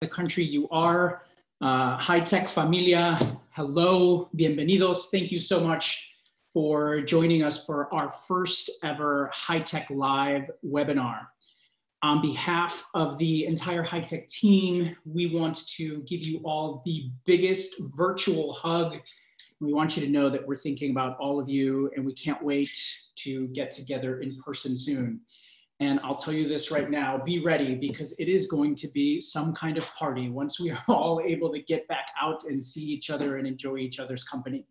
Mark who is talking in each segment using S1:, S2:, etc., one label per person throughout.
S1: the country you are. Uh, HITEC Familia, hello, bienvenidos. Thank you so much for joining us for our first ever HITEC Live webinar. On behalf of the entire HITEC team, we want to give you all the biggest virtual hug. We want you to know that we're thinking about all of you and we can't wait to get together in person soon. And I'll tell you this right now, be ready because it is going to be some kind of party once we are all able to get back out and see each other and enjoy each other's company.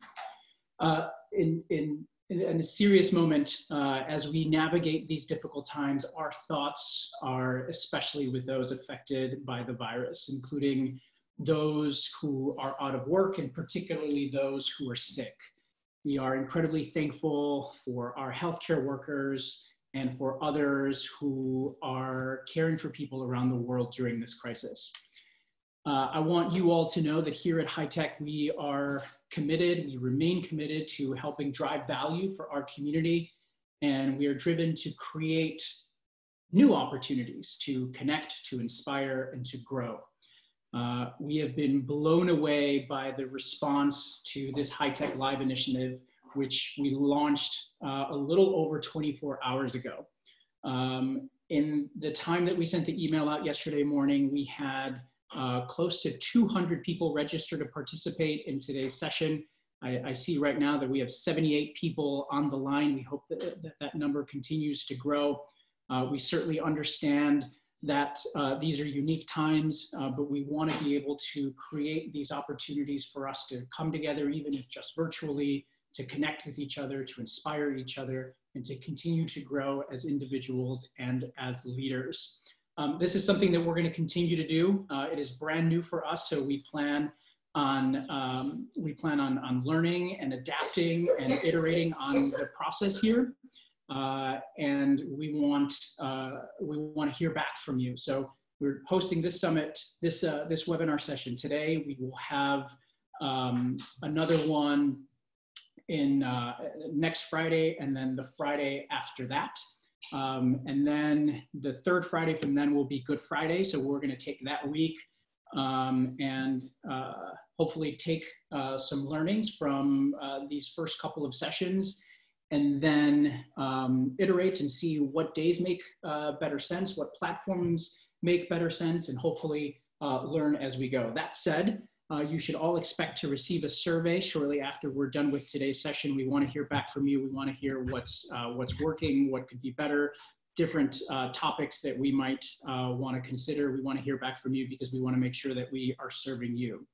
S1: Uh, in, in, in a serious moment, uh, as we navigate these difficult times, our thoughts are especially with those affected by the virus, including those who are out of work and particularly those who are sick. We are incredibly thankful for our healthcare workers and for others who are caring for people around the world during this crisis. Uh, I want you all to know that here at HITEC, we are committed, we remain committed to helping drive value for our community, and we are driven to create new opportunities to connect, to inspire, and to grow. Uh, we have been blown away by the response to this HITEC Live initiative which we launched uh, a little over 24 hours ago. Um, in the time that we sent the email out yesterday morning, we had uh, close to 200 people register to participate in today's session. I, I, see right now that we have 78 people on the line. We hope that that, that number continues to grow. Uh, we certainly understand that uh, these are unique times, uh, but we want to be able to create these opportunities for us to come together, even if just virtually, to connect with each other, to inspire each other, and to continue to grow as individuals and as leaders. Um, this is something that we're going to continue to do. Uh, it is brand new for us, so we plan on um, we plan on, on learning and adapting and iterating on the process here. Uh, and we want uh, we want to hear back from you. So we're hosting this summit, this uh, this webinar session today. We will have um, another one in uh, next Friday and then the Friday after that. Um, and then the third Friday from then will be Good Friday. So we're going to take that week um, and uh, hopefully take uh, some learnings from uh, these first couple of sessions and then um, iterate and see what days make uh, better sense, what platforms make better sense, and hopefully uh, learn as we go. That said, uh, you should all expect to receive a survey shortly after we're done with today's session. We want to hear back from you. We want to hear what's, uh, what's working, what could be better, different uh, topics that we might uh, want to consider. We want to hear back from you because we want to make sure that we are serving you.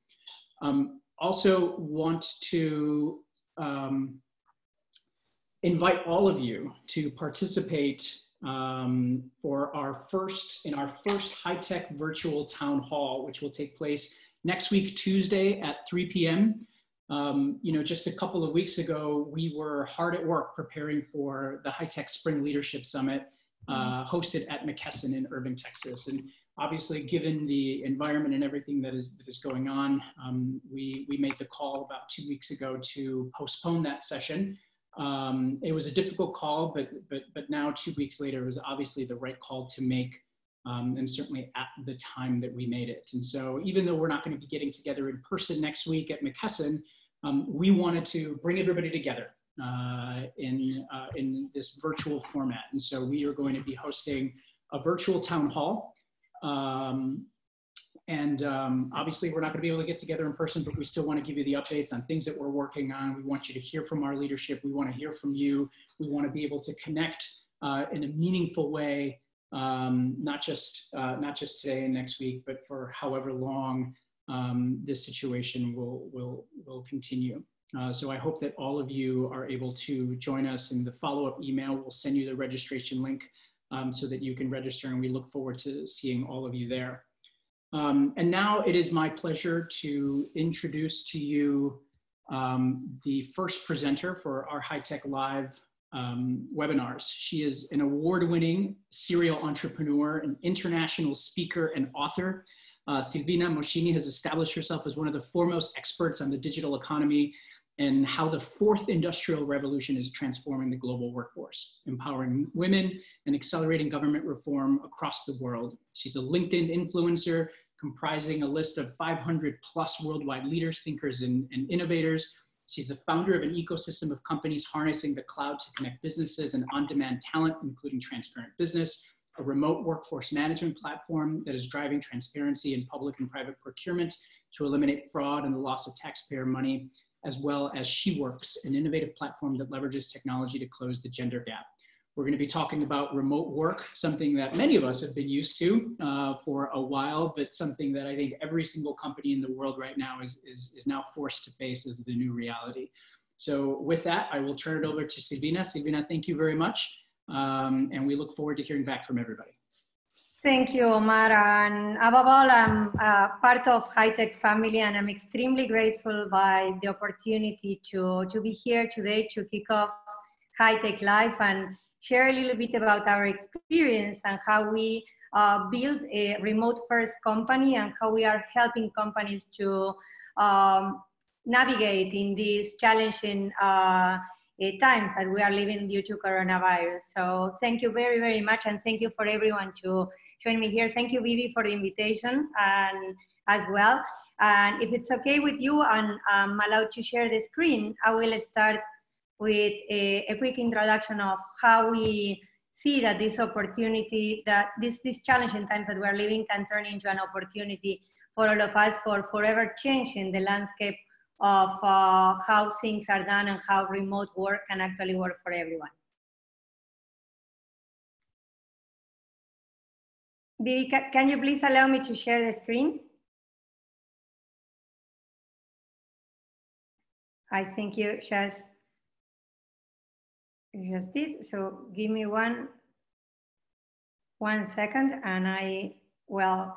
S1: Um, also want to um, invite all of you to participate um, for our first, in our first HITEC virtual town hall, which will take place next week, Tuesday at 3 p.m. Um, you know, just a couple of weeks ago, we were hard at work preparing for the HITEC Spring Leadership Summit uh, hosted at McKesson in Irving, Texas. And obviously, given the environment and everything that is, that is going on, um, we, we made the call about two weeks ago to postpone that session. Um, it was a difficult call, but, but, but now two weeks later, it was obviously the right call to make um, and certainly at the time that we made it. And so even though we're not going to be getting together in person next week at McKesson, um, we wanted to bring everybody together uh, in, uh, in this virtual format. And so we are going to be hosting a virtual town hall. Um, and um, obviously we're not gonna be able to get together in person, but we still wanna give you the updates on things that we're working on. We want you to hear from our leadership. We wanna hear from you. We wanna be able to connect uh, in a meaningful way um, not just uh, not just today and next week, but for however long um, this situation will will will continue. Uh, so I hope that all of you are able to join us in the follow-up email. We'll send you the registration link um, so that you can register, and we look forward to seeing all of you there. Um, and now it is my pleasure to introduce to you um, the first presenter for our HITEC Live um, webinars. She is an award-winning serial entrepreneur, an international speaker and author. Uh, Silvina Moschini has established herself as one of the foremost experts on the digital economy and how the fourth industrial revolution is transforming the global workforce, empowering women and accelerating government reform across the world. She's a LinkedIn influencer, comprising a list of 500 plus worldwide leaders, thinkers, and, and innovators. She's the founder of an ecosystem of companies harnessing the cloud to connect businesses and on-demand talent, including TransparentBusiness, a remote workforce management platform that is driving transparency in public and private procurement to eliminate fraud and the loss of taxpayer money, as well as SheWorks, an innovative platform that leverages technology to close the gender gap. We're going to be talking about remote work, something that many of us have been used to uh, for a while, but something that I think every single company in the world right now is, is, is now forced to face as the new reality. So with that, I will turn it over to Silvina. Silvina, thank you very much. Um, and we look forward to hearing back from everybody.
S2: Thank you, Omar. And above all, I'm uh, part of HITEC family, and I'm extremely grateful by the opportunity to, to be here today to kick off HITEC Life. and share a little bit about our experience and how we uh, build a remote first company and how we are helping companies to um, navigate in these challenging uh, times that we are living due to coronavirus. So thank you very, very much. And thank you for everyone to join me here. Thank you, Vivi, for the invitation and as well. And if it's okay with you and I'm allowed to share the screen, I will start with a, a quick introduction of how we see that this opportunity, that this, this challenging times that we're living can turn into an opportunity for all of us for forever changing the landscape of uh, how things are done and how remote work can actually work for everyone. Vivi, can you please allow me to share the screen? I think you just, just did. So give me one, one second and I will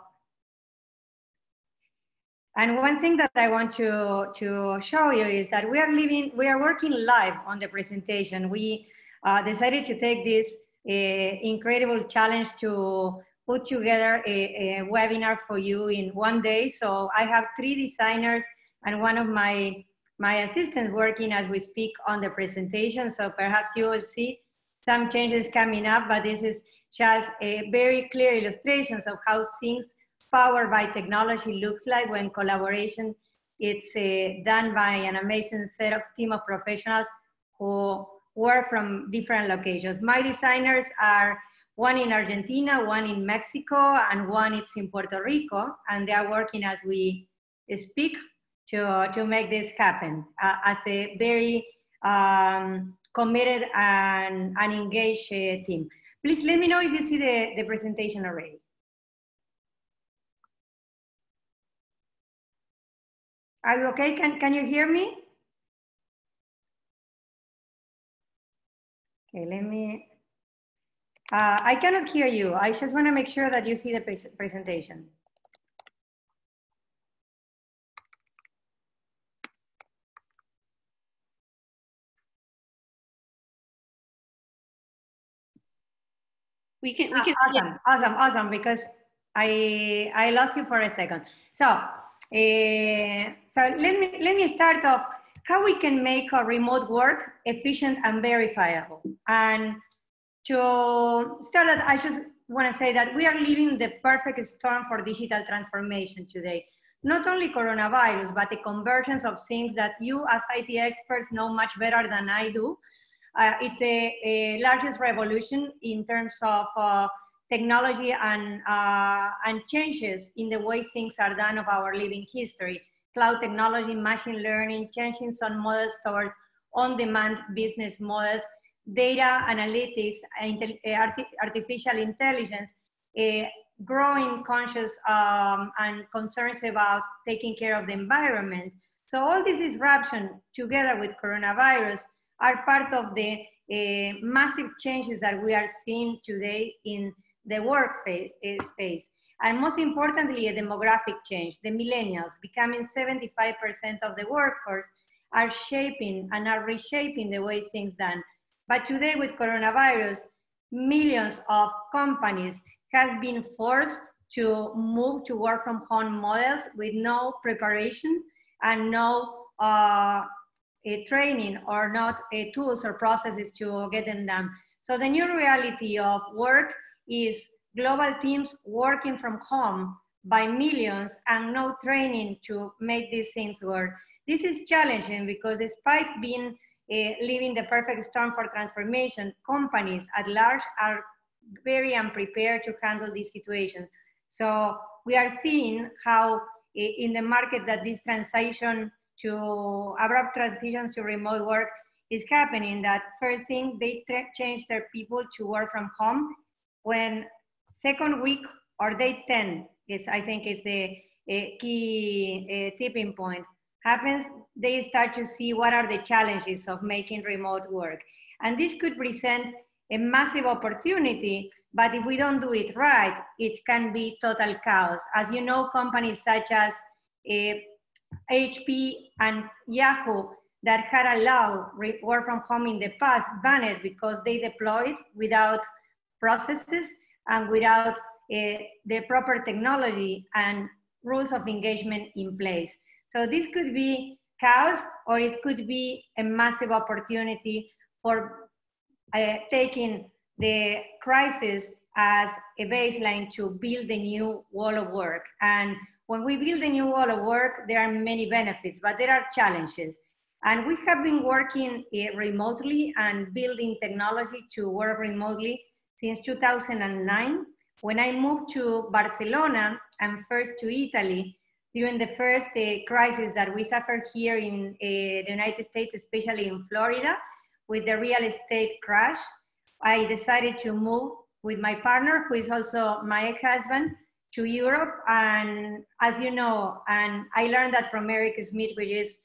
S2: and one thing that I want to, to show you is that we are living, we are working live on the presentation. We uh, decided to take this uh, incredible challenge to put together a, a, webinar for you in one day. So I have three designers and one of my, my assistants working as we speak on the presentation. So perhaps you will see some changes coming up, but this is just a very clear illustrations of how things powered by technology looks like when collaboration it's uh, done by an amazing set of team of professionals who work from different locations. My designers are one in Argentina, one in Mexico, and one it's in Puerto Rico, and they are working as we speak to, to make this happen uh, as a very um, committed and, and engaged uh, team. Please let me know if you see the, the presentation already. Are you okay? Can, can you hear me? Okay, let me, uh, I cannot hear you. I just wanna make sure that you see the pre presentation.
S3: We can, we can.
S2: Ah, awesome, awesome, awesome, because I, I lost you for a second. So uh, so let me, let me start off how we can make our remote work efficient and verifiable. And to start that, I just want to say that we are living the perfect storm for digital transformation today. Not only coronavirus, but the convergence of things that you as IT experts know much better than I do. Uh, it's a, a, largest revolution in terms of uh, technology and, uh, and changes in the way things are done of our living history. Cloud technology, machine learning, changing some models towards on-demand business models, data analytics, uh, artificial intelligence, uh, growing conscious um, and concerns about taking care of the environment. So all this disruption together with coronavirus are part of the uh, massive changes that we are seeing today in the work eh, space. And most importantly, a demographic change. The millennials becoming 75% of the workforce are shaping and are reshaping the way things done. But today with coronavirus, millions of companies has been forced to move to work from home models with no preparation and no uh, training or not tools or processes to get them done. So the new reality of work is global teams working from home, by millions and no training to make these things work. This is challenging because despite being uh, living the perfect storm for transformation, companies at large are very unprepared to handle this situation. So we are seeing how in the market that this transition to abrupt transitions to remote work is happening that first thing they change their people to work from home. When second week or day 10 it's i think it's the key uh, tipping point happens they start to see what are the challenges of making remote work. And this could present a massive opportunity but if we don't do it right it can be total chaos. As you know companies such as uh, hp and yahoo that had allowed work from home in the past banned because they deployed without processes and without uh, the proper technology and rules of engagement in place. So this could be chaos or it could be a massive opportunity for uh, taking the crisis as a baseline to build a new wall of work. And when we build a new wall of work, there are many benefits, but there are challenges. And we have been working uh, remotely and building technology to work remotely since 2009 when I moved to Barcelona and first to Italy during the first uh, crisis that we suffered here in uh, the United States, especially in Florida, with the real estate crash, I decided to move with my partner, who is also my ex-husband, to Europe. And as you know, and I learned that from Eric Schmidt, which is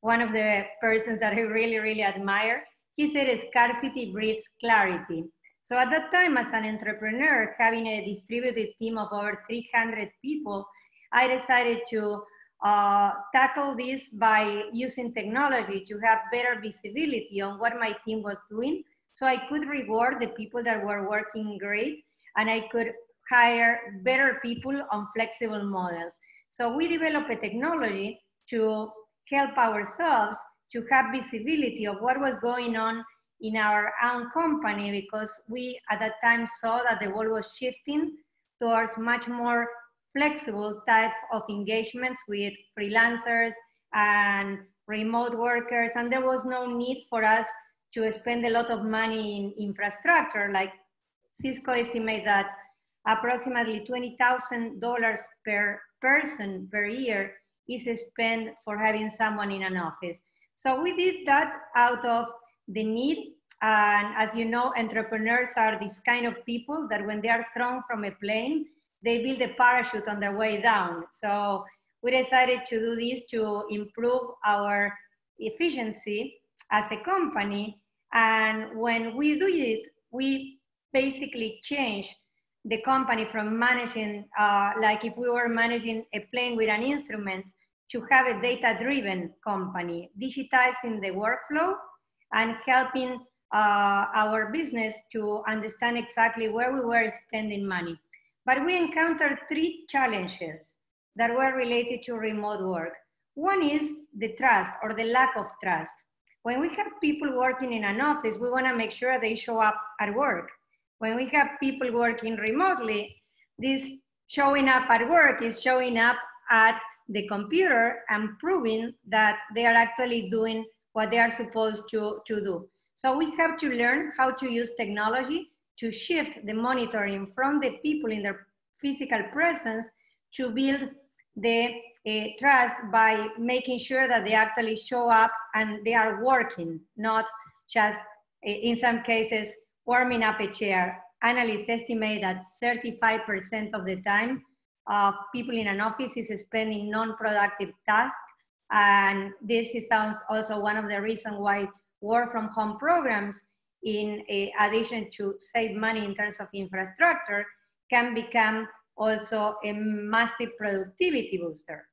S2: one of the persons that I really, really admire. He said scarcity breeds clarity. So at that time, as an entrepreneur, having a distributed team of over 300 people, I decided to uh, tackle this by using technology to have better visibility on what my team was doing. So I could reward the people that were working great and I could hire better people on flexible models. So we developed a technology to help ourselves to have visibility of what was going on in our own company because we at that time saw that the world was shifting towards much more flexible type of engagements with freelancers and remote workers and there was no need for us to spend a lot of money in infrastructure like cisco estimate that approximately $20000 per person per year is spent for having someone in an office. So we did that out of the need. And as you know, entrepreneurs are these kind of people that when they are thrown from a plane, they build a parachute on their way down. So we decided to do this to improve our efficiency as a company. And when we do it, we basically change the company from managing, uh, like if we were managing a plane with an instrument, to have a data-driven company, digitizing the workflow and helping uh, our business to understand exactly where we were spending money. But we encountered three challenges that were related to remote work. One is the trust or the lack of trust. When we have people working in an office, we want to make sure they show up at work. When we have people working remotely, this showing up at work is showing up at the computer and proving that they are actually doing what they are supposed to, to do. So we have to learn how to use technology to shift the monitoring from the people in their physical presence to build the uh, trust by making sure that they actually show up and they are working, not just uh, in some cases warming up a chair. Analysts estimate that 35% of the time of people in an office is spending non-productive tasks. And this is also one of the reasons why work from home programs, in addition to save money in terms of infrastructure, can become also a massive productivity booster.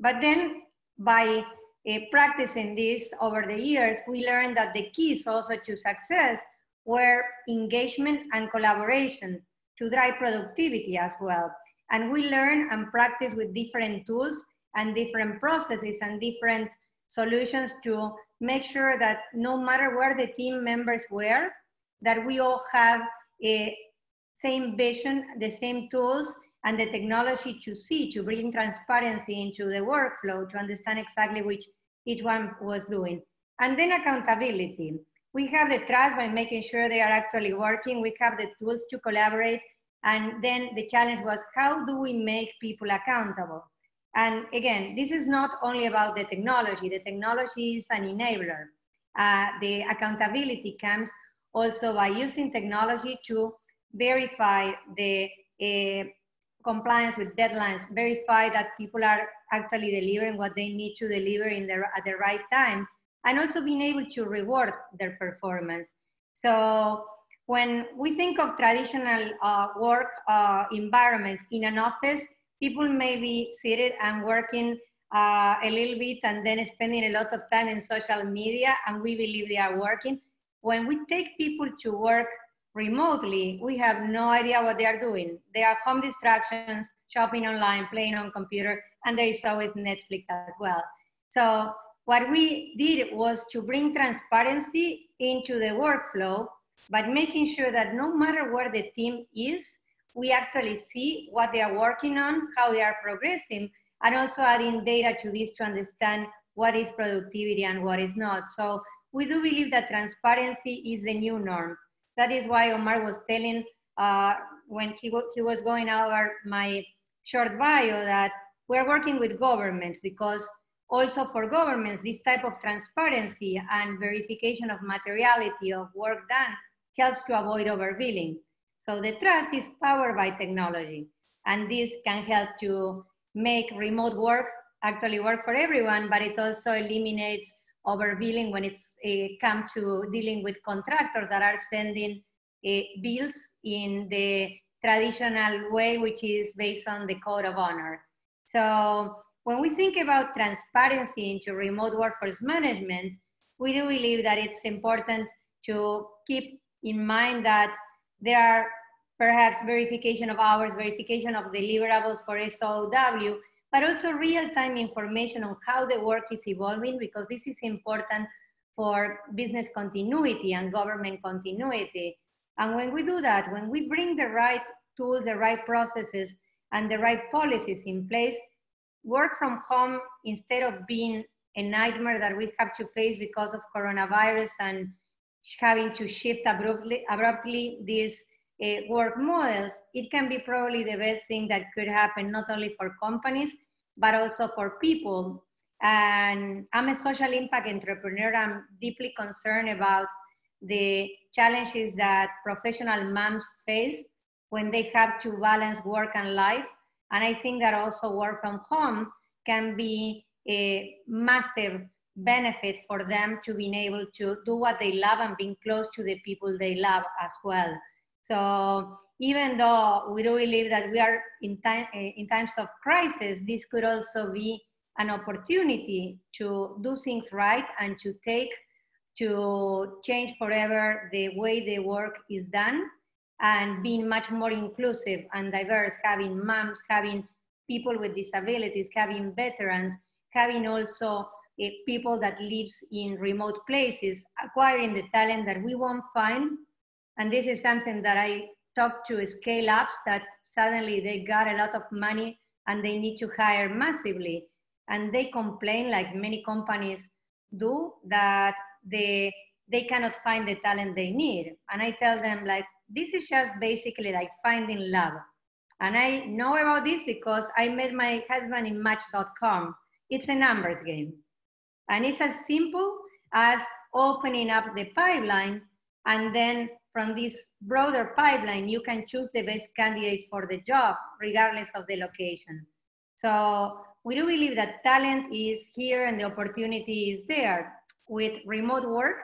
S2: But then by uh, practicing this over the years, we learned that the keys also to success were engagement and collaboration to drive productivity as well. And we learn and practice with different tools and different processes and different solutions to make sure that no matter where the team members were, that we all have a same vision, the same tools, and the technology to see, to bring transparency into the workflow, to understand exactly which each one was doing. And then accountability. We have the trust by making sure they are actually working. We have the tools to collaborate. And then the challenge was how do we make people accountable? And again, this is not only about the technology. The technology is an enabler. Uh, the accountability comes also by using technology to verify the uh, compliance with deadlines, verify that people are actually delivering what they need to deliver in the, at the right time, and also being able to reward their performance. So when we think of traditional uh, work uh, environments in an office, people may be seated and working uh, a little bit and then spending a lot of time in social media, and we believe they are working. When we take people to work remotely, we have no idea what they are doing. There are home distractions, shopping online, playing on computer, and there is always Netflix as well. So what we did was to bring transparency into the workflow, but making sure that no matter where the team is, we actually see what they are working on, how they are progressing, and also adding data to this to understand what is productivity and what is not. So we do believe that transparency is the new norm. That is why Omar was telling uh, when he, he was going over my short bio that we're working with governments because also for governments, this type of transparency and verification of materiality of work done helps to avoid overbilling. So the trust is powered by technology. And this can help to make remote work actually work for everyone, but it also eliminates overbilling when it's uh, come to dealing with contractors that are sending uh, bills in the traditional way, which is based on the code of honor. So when we think about transparency into remote workforce management, we do believe that it's important to keep in mind that there are perhaps verification of hours, verification of deliverables for SOW, but also real-time information on how the work is evolving because this is important for business continuity and government continuity. And when we do that, when we bring the right tools, the right processes, and the right policies in place, work from home, instead of being a nightmare that we have to face because of coronavirus and having to shift abruptly, abruptly these uh, work models, it can be probably the best thing that could happen, not only for companies, but also for people. And I'm a social impact entrepreneur. I'm deeply concerned about the challenges that professional moms face when they have to balance work and life. And I think that also work from home can be a massive benefit for them to being able to do what they love and being close to the people they love as well. So even though we do believe that we are in, time, eh, in times of crisis, this could also be an opportunity to do things right and to take, to change forever the way the work is done and being much more inclusive and diverse, having moms, having people with disabilities, having veterans, having also uh, people that lives in remote places, acquiring the talent that we won't find and this is something that I talk to scale ups that suddenly they got a lot of money and they need to hire massively. And they complain, like many companies do, that they, they cannot find the talent they need. And I tell them, like, this is just basically like finding love. And I know about this because I met my husband in Match.com. It's a numbers game. And it's as simple as opening up the pipeline and then from this broader pipeline, you can choose the best candidate for the job, regardless of the location. So we do believe that talent is here and the opportunity is there. With remote work,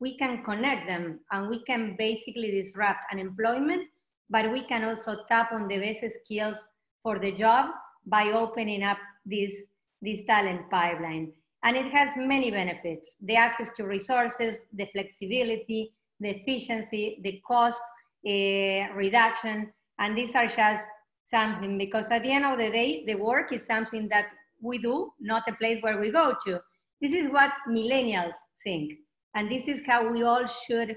S2: we can connect them and we can basically disrupt unemployment, but we can also tap on the best skills for the job by opening up this, this talent pipeline. And it has many benefits, the access to resources, the flexibility, the efficiency, the cost uh, reduction, and these are just something because at the end of the day, the work is something that we do, not a place where we go to. This is what millennials think, and this is how we all should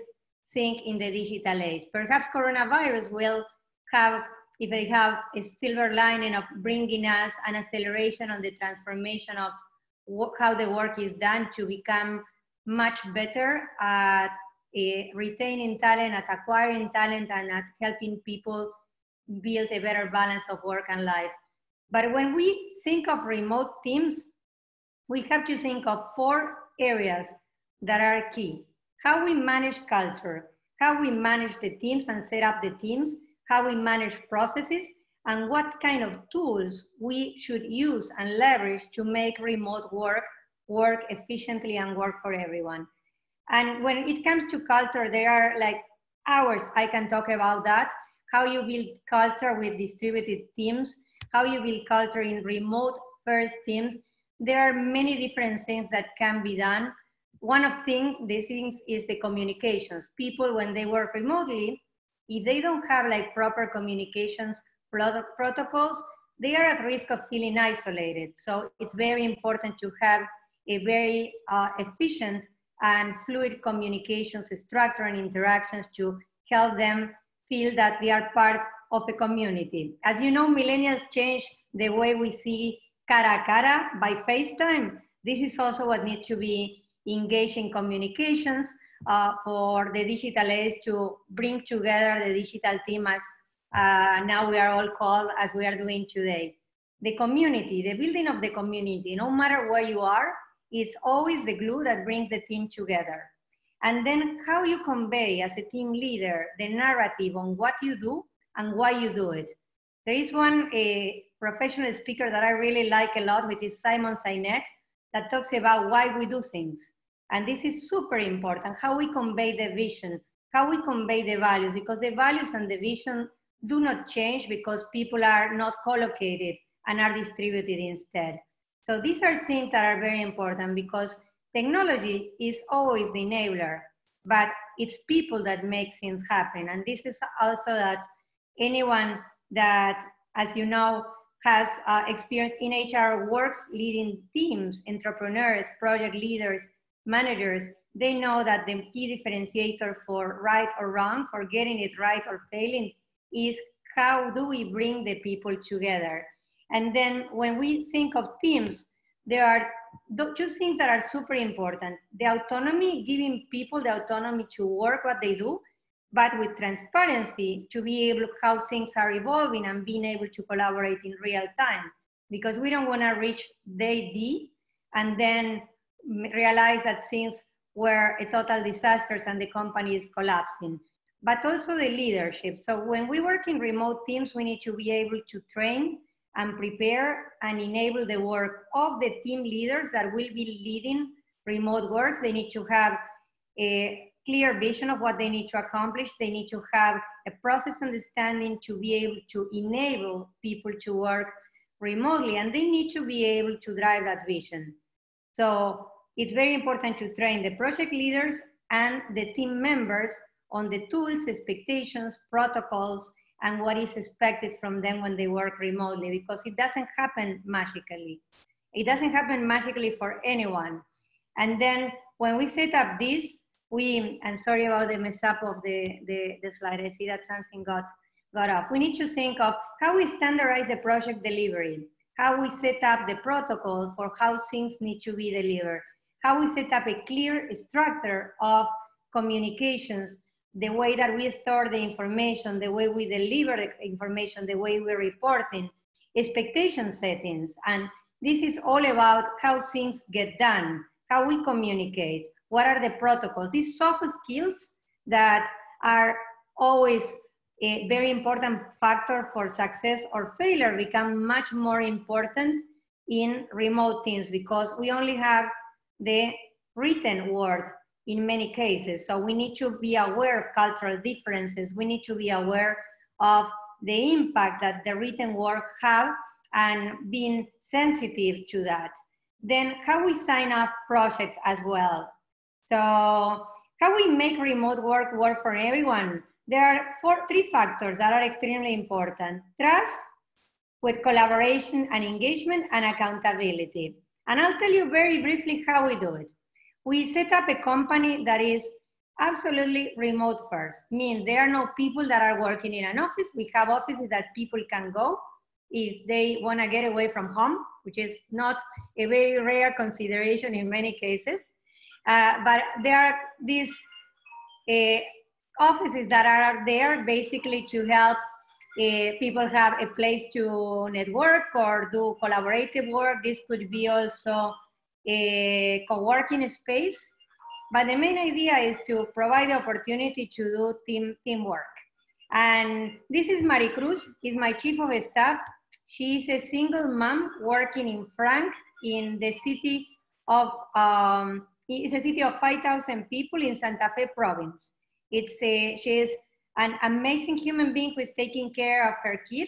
S2: think in the digital age. Perhaps coronavirus will have if they have a silver lining of bringing us an acceleration on the transformation of how the work is done to become much better at uh, retaining talent, at acquiring talent, and at helping people build a better balance of work and life. But when we think of remote teams, we have to think of four areas that are key. How we manage culture, how we manage the teams and set up the teams, how we manage processes, and what kind of tools we should use and leverage to make remote work work efficiently and work for everyone. And when it comes to culture, there are like hours I can talk about that, how you build culture with distributed teams, how you build culture in remote first teams. There are many different things that can be done. One of thing, these things is the communications. People, when they work remotely, if they don't have like proper communications protocols, they are at risk of feeling isolated. So it's very important to have a very uh, efficient and fluid communications structure and interactions to help them feel that they are part of a community. As you know, millennials change the way we see cara a cara by FaceTime. This is also what needs to be engaged in communications uh, for the digital age to bring together the digital team as uh, now we are all called as we are doing today. The community, the building of the community, no matter where you are, it's always the glue that brings the team together. And then how you convey as a team leader the narrative on what you do and why you do it. There is one a professional speaker that I really like a lot, which is Simon Sinek, that talks about why we do things. And this is super important, how we convey the vision, how we convey the values, because the values and the vision do not change because people are not collocated and are distributed instead. So these are things that are very important because technology is always the enabler, but it's people that make things happen. And this is also that anyone that, as you know, has uh, experience in HR works leading teams, entrepreneurs, project leaders, managers, they know that the key differentiator for right or wrong, for getting it right or failing, is how do we bring the people together? And then when we think of teams, there are two things that are super important. The autonomy, giving people the autonomy to work what they do, but with transparency to be able how things are evolving and being able to collaborate in real time. Because we don't want to reach day D and then realize that things were a total disaster and the company is collapsing but also the leadership. So when we work in remote teams, we need to be able to train and prepare and enable the work of the team leaders that will be leading remote works. They need to have a clear vision of what they need to accomplish. They need to have a process understanding to be able to enable people to work remotely, and they need to be able to drive that vision. So it's very important to train the project leaders and the team members on the tools, expectations, protocols, and what is expected from them when they work remotely because it doesn't happen magically. It doesn't happen magically for anyone. And then when we set up this, we, and sorry about the mess up of the, the, the slide, I see that something got, got off. We need to think of how we standardize the project delivery, how we set up the protocol for how things need to be delivered, how we set up a clear structure of communications the way that we store the information, the way we deliver the information, the way we're reporting, expectation settings. And this is all about how things get done, how we communicate, what are the protocols, these soft skills that are always a very important factor for success or failure become much more important in remote teams because we only have the written word in many cases. So we need to be aware of cultural differences. We need to be aware of the impact that the written word have and being sensitive to that. Then how we sign off projects as well. So how we make remote work work for everyone. There are four, three factors that are extremely important. Trust with collaboration and engagement and accountability. And I'll tell you very briefly how we do it we set up a company that is absolutely remote first. Mean there are no people that are working in an office. We have offices that people can go if they want to get away from home, which is not a very rare consideration in many cases. Uh, but there are these uh, offices that are there basically to help uh, people have a place to network or do collaborative work. This could be also a co-working space. But the main idea is to provide the opportunity to do team teamwork. And this is Maricruz, is my chief of staff. She is a single mom working in Franck in the city of, um, it's a city of 5,000 people in Santa Fe province. It's a, she is an amazing human being who is taking care of her kid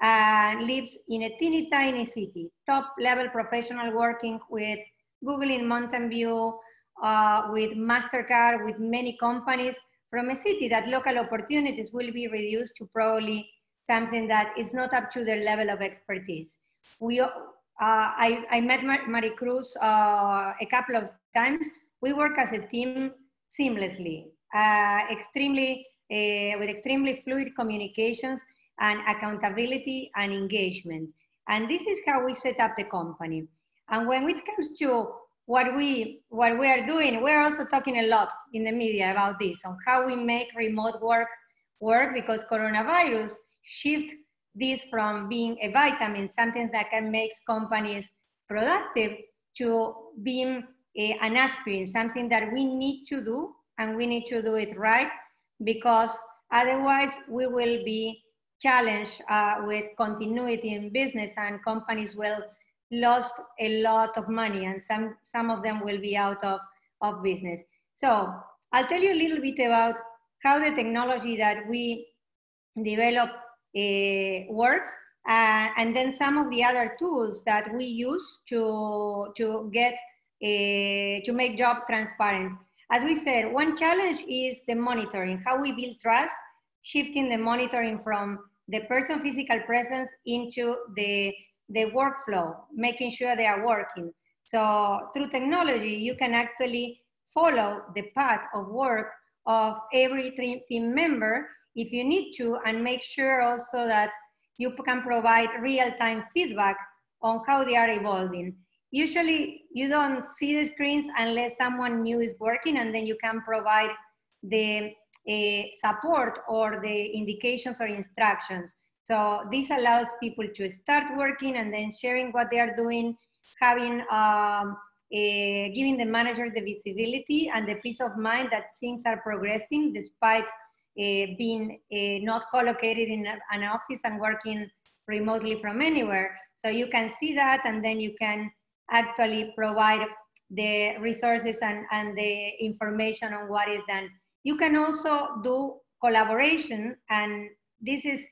S2: and lives in a teeny tiny city, top level professional working with Google in Mountain View, uh, with MasterCard, with many companies from a city that local opportunities will be reduced to probably something that is not up to their level of expertise. We, uh, I, I met Mar Maricruz uh, a couple of times. We work as a team seamlessly, uh, extremely, uh, with extremely fluid communications and accountability and engagement. And this is how we set up the company. And when it comes to what we what we are doing, we're also talking a lot in the media about this on how we make remote work work because coronavirus shift this from being a vitamin, something that can make companies productive, to being a, an aspirin, something that we need to do and we need to do it right because otherwise we will be challenged uh, with continuity in business and companies will lost a lot of money and some, some of them will be out of, of business. So I'll tell you a little bit about how the technology that we develop uh, works uh, and then some of the other tools that we use to, to get uh, to make job transparent. As we said, one challenge is the monitoring, how we build trust, shifting the monitoring from the person physical presence into the the workflow, making sure they are working. So through technology, you can actually follow the path of work of every team member if you need to, and make sure also that you can provide real-time feedback on how they are evolving. Usually you don't see the screens unless someone new is working and then you can provide the uh, support or the indications or instructions. So this allows people to start working and then sharing what they are doing, having um, a, giving the manager the visibility and the peace of mind that things are progressing despite uh, being uh, not collocated in an office and working remotely from anywhere. So you can see that and then you can actually provide the resources and, and the information on what is done. You can also do collaboration and this is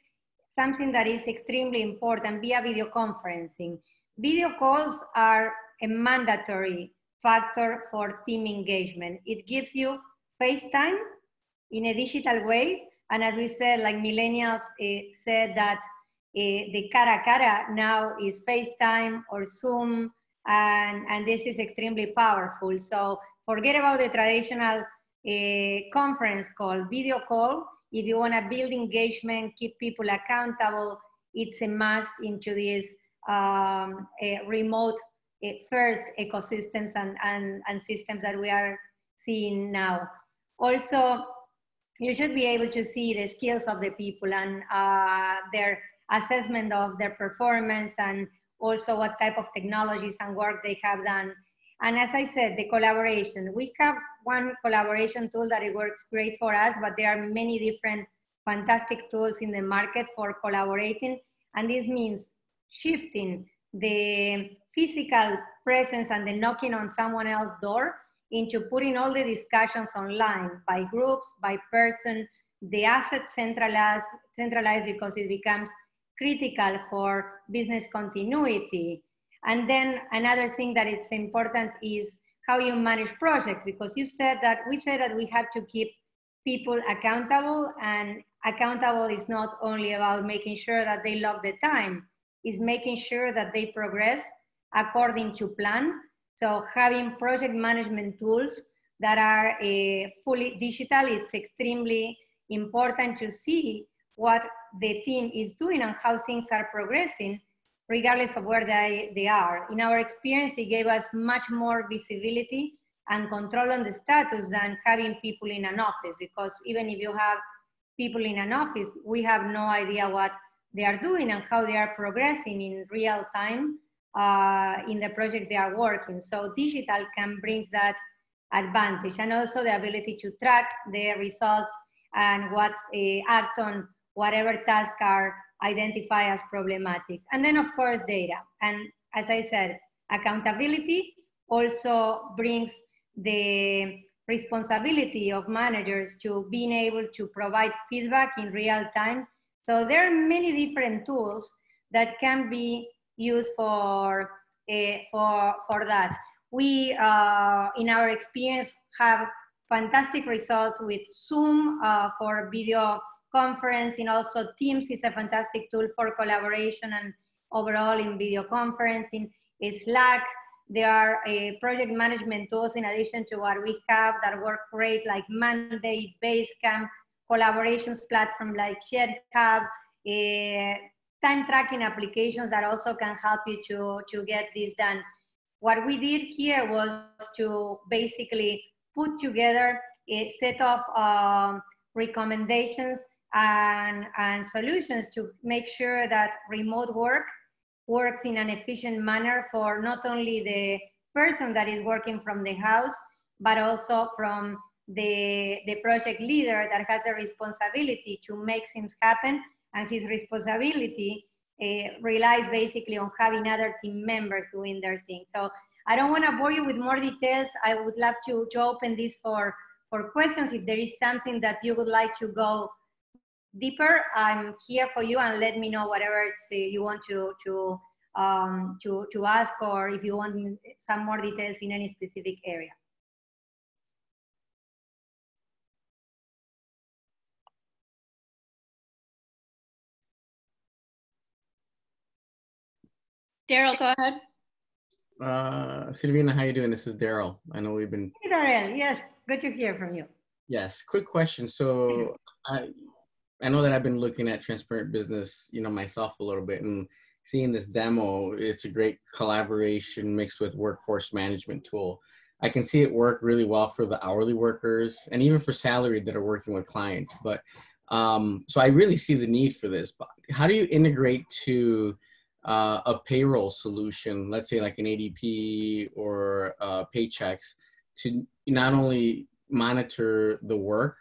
S2: something that is extremely important via video conferencing. Video calls are a mandatory factor for team engagement. It gives you FaceTime in a digital way. And as we said, like millennials uh, said that uh, the cara cara now is FaceTime or Zoom, and, and this is extremely powerful. So forget about the traditional uh, conference call, video call if you want to build engagement, keep people accountable, it's a must into these um, remote first ecosystems and, and, and systems that we are seeing now. Also, you should be able to see the skills of the people and uh, their assessment of their performance and also what type of technologies and work they have done. And as I said, the collaboration. We have one collaboration tool that it works great for us, but there are many different fantastic tools in the market for collaborating. And this means shifting the physical presence and the knocking on someone else's door into putting all the discussions online by groups, by person, the asset centralized, centralized because it becomes critical for business continuity. And then another thing that it's important is how you manage projects because you said that we said that we have to keep people accountable and accountable is not only about making sure that they log the time is making sure that they progress according to plan so having project management tools that are uh, fully digital, it's extremely important to see what the team is doing and how things are progressing, regardless of where they, they are. In our experience, it gave us much more visibility and control on the status than having people in an office, because even if you have people in an office, we have no idea what they are doing and how they are progressing in real time uh, in the project they are working. So digital can bring that advantage and also the ability to track the results and what's uh, act on whatever tasks are identified as problematic. And then of course data. And as I said, accountability also brings the responsibility of managers to being able to provide feedback in real time. So there are many different tools that can be used for, uh, for, for that. We, uh, in our experience, have fantastic results with Zoom uh, for video conferencing. Also, Teams is a fantastic tool for collaboration and overall in video conferencing. Slack, there are uh, project management tools in addition to what we have that work great, like Monday, Basecamp, collaborations platform like ShareHub, uh, time tracking applications that also can help you to, to get this done. What we did here was to basically put together a set of um, recommendations and, and solutions to make sure that remote work works in an efficient manner for not only the person that is working from the house, but also from the, the project leader that has the responsibility to make things happen and his responsibility uh, relies basically on having other team members doing their thing. So I don't want to bore you with more details. I would love to, to open this for, for questions. If there is something that you would like to go deeper, I'm here for you and let me know whatever uh, you want to, to, um, to, to ask or if you want some more details in any specific area.
S3: Daryl, go ahead.
S4: Uh, Silvina, how you doing? This is Daryl. I know we've been.
S2: Hey, Daryl. Yes, good to hear from you.
S4: Yes, quick question. So I, I know that I've been looking at TransparentBusiness, you know, myself a little bit, and seeing this demo, it's a great collaboration mixed with workforce management tool. I can see it work really well for the hourly workers and even for salaried that are working with clients. But um, so I really see the need for this. But how do you integrate to uh, a payroll solution, let's say like an ADP or uh, Paychex, to not only monitor the work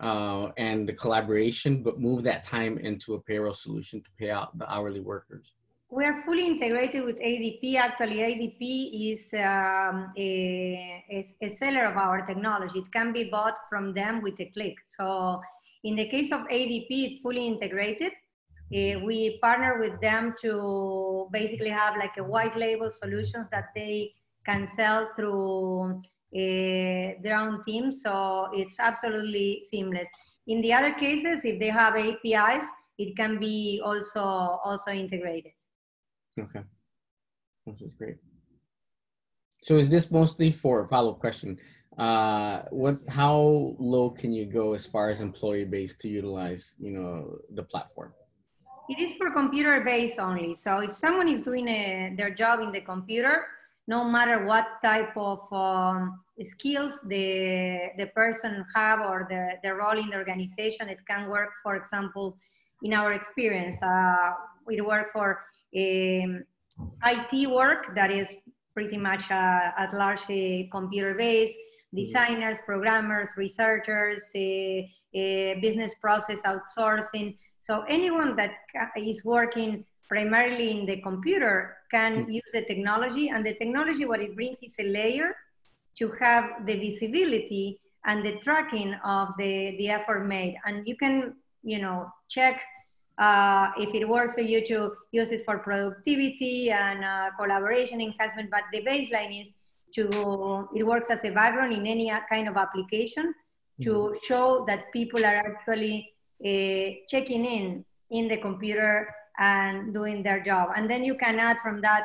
S4: uh, and the collaboration, but move that time into a payroll solution to pay out the hourly workers?
S2: We are fully integrated with ADP. Actually, ADP is um, a, a, seller of our technology. It can be bought from them with a click. So in the case of ADP, it's fully integrated. Uh, we partner with them to basically have like a white label solutions that they can sell through uh, their own team. So it's absolutely seamless. In the other cases, if they have APIs, it can be also also integrated.
S4: Okay, this is great. So is this mostly for follow-up question? Uh, what, how low can you go as far as employee base to utilize, you know, the platform?
S2: It is for computer based only. So if someone is doing a, their job in the computer, no matter what type of um, skills the, the person have or the, the role in the organization, it can work, for example, in our experience, uh, we work for um, IT work that is pretty much uh, at large uh, computer based, designers, programmers, researchers, uh, uh, business process outsourcing. So anyone that is working primarily in the computer can hmm. use the technology and the technology, what it brings is a layer to have the visibility and the tracking of the, the effort made. And you can, you know, check uh, if it works for you to use it for productivity and uh, collaboration enhancement, but the baseline is to, it works as a background in any kind of application to mm -hmm. show that people are actually uh, checking in in the computer and doing their job. And then you can add from that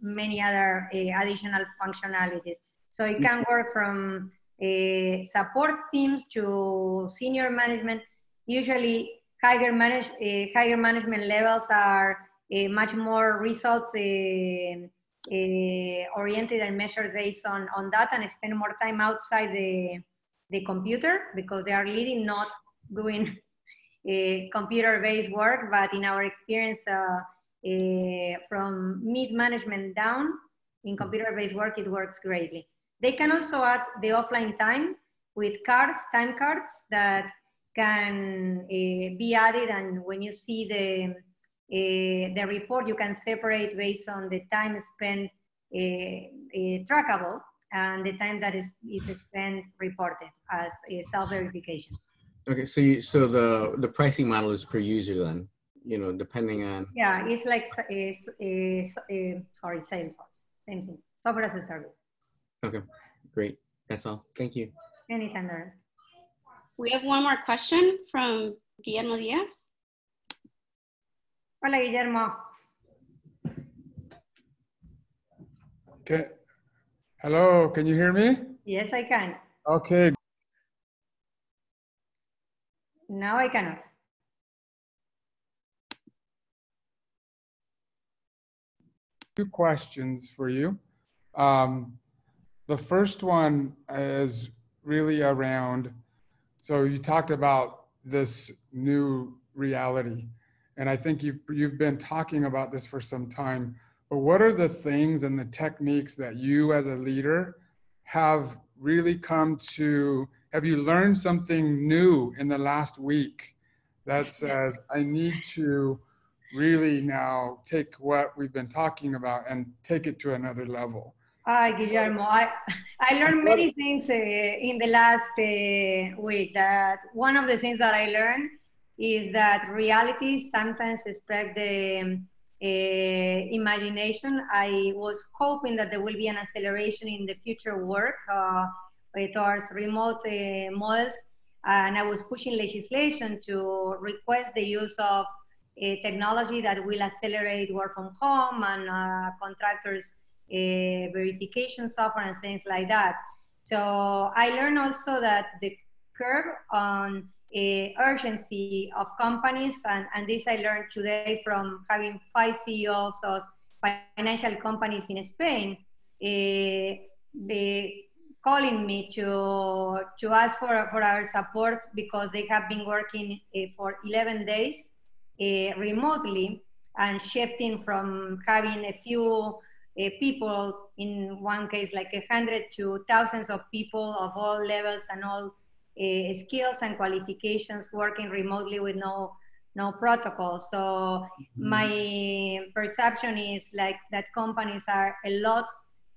S2: many other uh, additional functionalities. So it can work from uh, support teams to senior management. Usually, higher, manage, uh, higher management levels are much more results oriented and measured based on, on that and spend more time outside the, the computer because they are leading, not doing computer-based work. But in our experience, from mid management down, in computer-based work, it works greatly. They can also add the offline time with cards, time cards that can uh, be added. And when you see the, uh, the report, you can separate based on the time spent uh, trackable and the time that is, is spent reported as self-verification.
S4: Okay, so you, so the the pricing model is per user then, you know, depending on.
S2: Yeah, it's like it's, it's, eh, sorry, Salesforce, same thing, software as a service.
S4: Okay, great. That's all. Thank you.
S2: Anytime, there.
S3: We have one more question from Guillermo Diaz.
S2: Hola, Guillermo.
S5: Okay. Hello, can you hear me?
S2: Yes, I can.
S5: Okay.
S2: Now I cannot.
S5: Two questions for you. Um, the first one is really around, so you talked about this new reality, and I think you've, you've been talking about this for some time, but what are the things and the techniques that you as a leader have really come to, have you learned something new in the last week that says, I need to really now take what we've been talking about and take it to another level?
S2: Hi, Guillermo. I, I learned many things uh, in the last uh, week. That one of the things that I learned is that reality sometimes expect the uh, imagination. I was hoping that there will be an acceleration in the future work uh, towards remote uh, models, and I was pushing legislation to request the use of uh, technology that will accelerate work from home and contractors verification software and things like that. So I learned also that the curve on urgency of companies, and, and this I learned today from having five CEOs of financial companies in Spain, uh, calling me to, to ask for, for our support because they have been working uh, for 11 days uh, remotely and shifting from having a few uh, people, in one case like a hundred to thousands of people of all levels and all uh, skills and qualifications working remotely with no no protocol. So mm-hmm. my perception is like that companies are a lot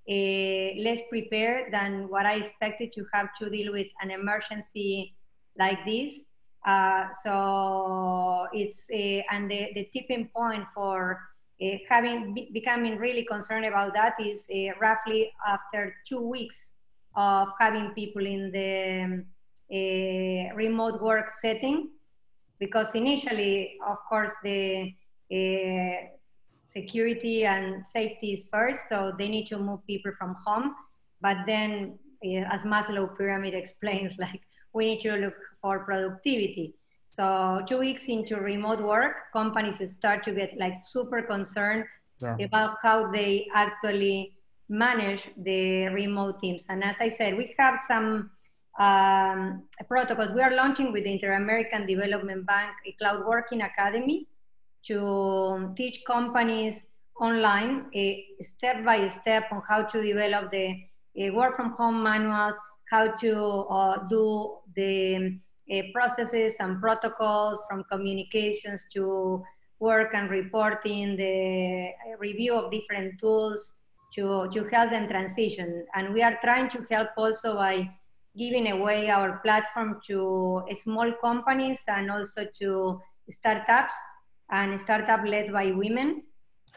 S2: uh, less prepared than what I expected to have to deal with an emergency like this. Uh, so it's uh, and the, the tipping point for uh, having be, becoming really concerned about that is roughly after two weeks of having people in the um, remote work setting because initially of course the security and safety is first so they need to move people from home but then uh, as Maslow pyramid explains like we need to look for productivity so two weeks into remote work, companies start to get like super concerned yeah. about how they actually manage the remote teams. And as I said, we have some um, protocols. We are launching with the Inter-American Development Bank a cloud working academy to teach companies online a step by step on how to develop the work from home manuals, how to uh, do the uh, processes and protocols from communications to work and reporting, the review of different tools to, to help them transition. And we are trying to help also by giving away our platform to small companies and also to startups and startup led by women.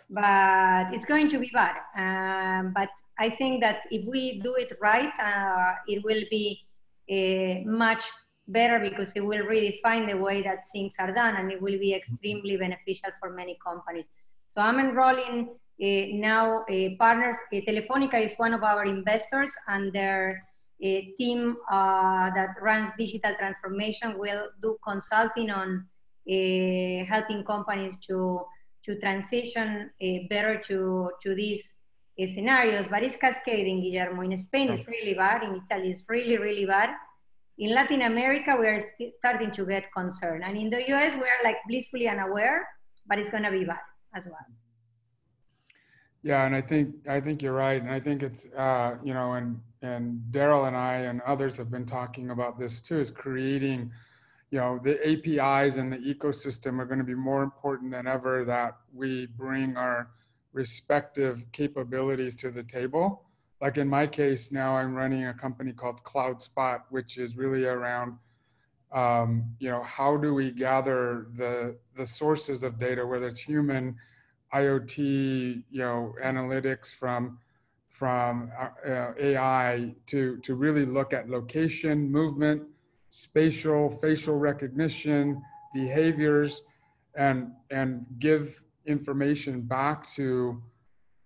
S2: But it's going to be bad. Um, but I think that if we do it right, uh, it will be uh, much better because it will redefine the way that things are done and it will be extremely beneficial for many companies. So I'm enrolling uh, now uh, partners. Uh, Telefonica is one of our investors and their a team uh, that runs digital transformation will do consulting on uh, helping companies to to transition uh, better to to these uh, scenarios. But it's cascading, Guillermo. In Spain, it's really bad. In Italy, it's really really bad. In Latin America, we are starting to get concerned, and in the US, we are like blissfully unaware, but it's going to be bad as well.
S5: Yeah, and I think I think you're right, and I think it's uh, you know, and and Daryl and I and others have been talking about this too, is creating, you know, the APIs and the ecosystem are going to be more important than ever that we bring our respective capabilities to the table. Like in my case now, I'm running a company called CloudSpot, which is really around, um, you know, how do we gather the the sources of data, whether it's human, IoT, you know, analytics from from uh AI to, to really look at location, movement, spatial, facial recognition, behaviors, and, and give information back to,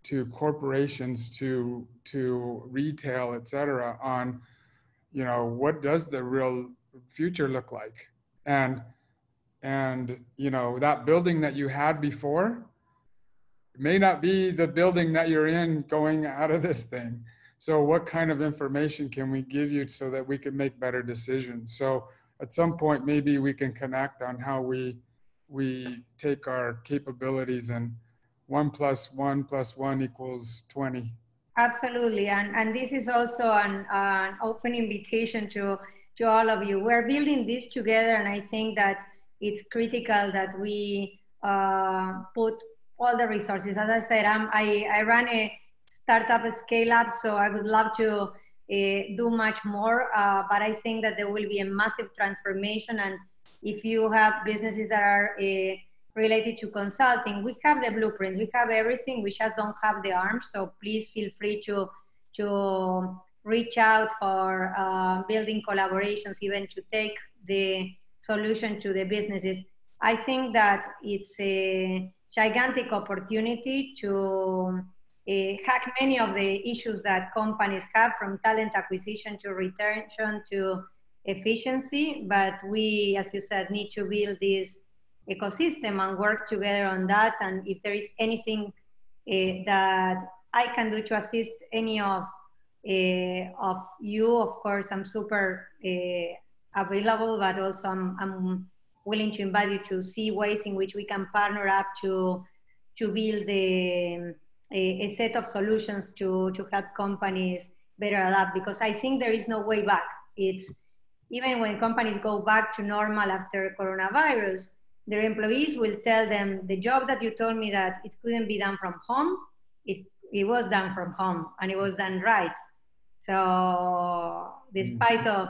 S5: to corporations, to, to retail, et cetera, on, you know, what does the real future look like? And, and, you know, that building that you had before, may not be the building that you're in going out of this thing. So what kind of information can we give you so that we can make better decisions? So at some point, maybe we can connect on how we, we take our capabilities and one plus one plus one equals 20.
S2: Absolutely. And, and this is also an, an open invitation to, to all of you. We're building this together. And I think that it's critical that we uh, put all the resources. As I said, I'm, I, I run a startup scale up, so I would love to uh, do much more. Uh, but I think that there will be a massive transformation. And if you have businesses that are uh, related to consulting, we have the blueprint, we have everything. We just don't have the arms. So please feel free to to reach out for uh, building collaborations, even to take the solution to the businesses. I think that it's a gigantic opportunity to hack many of the issues that companies have from talent acquisition to retention to efficiency. But we, as you said, need to build this ecosystem and work together on that. And if there is anything uh, that I can do to assist any of uh, of you, of course, I'm super available, but also I'm, I'm willing to invite you to see ways in which we can partner up to to build a, a, a, set of solutions to, to help companies better adapt because I think there is no way back. It's even when companies go back to normal after coronavirus, their employees will tell them the job that you told me that it couldn't be done from home, it, it was done from home and it was done right. So despite mm-hmm. of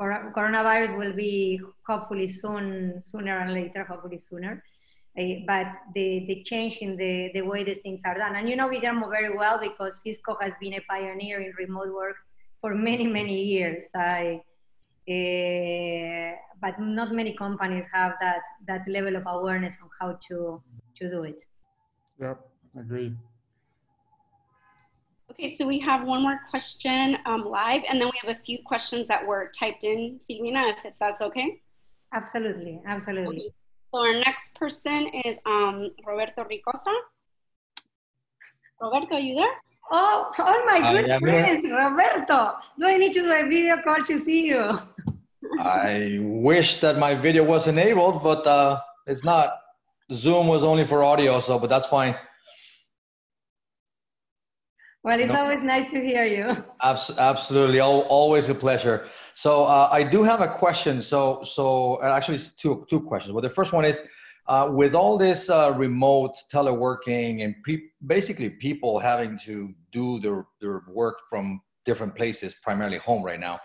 S2: coronavirus will be hopefully soon, sooner and later, hopefully sooner. Uh, but the, the change in the, the way the things are done. And you know Guillermo very well because Cisco has been a pioneer in remote work for many, many years. I, uh, but not many companies have that, that level of awareness on how to, to do it.
S5: Yep, agreed.
S3: Okay, so we have one more question um, live, and then we have a few questions that were typed in, Silvina, if, if that's okay.
S2: Absolutely, absolutely. Okay.
S3: So our next person is um, Roberto Ricosa. Roberto, are you there?
S2: Oh, oh my good friends, Roberto. Do I need to do a video call to see you?
S6: I wish that my video was enabled, but uh, it's not. Zoom was only for audio, so but that's fine.
S2: Well, it's always nice to hear you.
S6: Abs- Absolutely, always a pleasure. So uh, I do have a question. So, so uh, actually, two two questions. Well, the first one is, uh, with all this uh, remote teleworking and basically people having to do their their work from different places, primarily home right now,